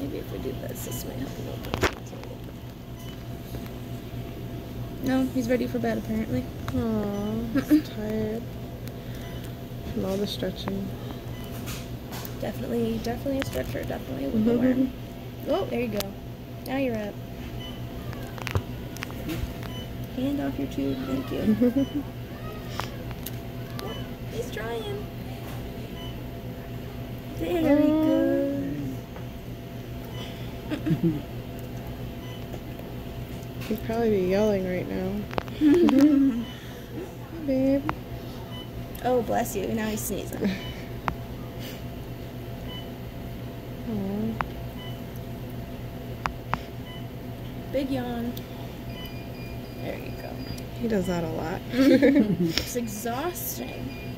Maybe if we do this, this might help a little bit. No, he's ready for bed apparently. Aw, he's tired from all the stretching. Definitely, definitely a stretcher. Definitely a wiggle worm. Oh. oh, there you go. Now you're up. Hand off your tube. Thank you. Oh, he's trying. Oh. There he goes. He'd probably be yelling right now. Babe. Oh, bless you. Now he's sneezing. Big yawn. There you go. He does that a lot. It's exhausting.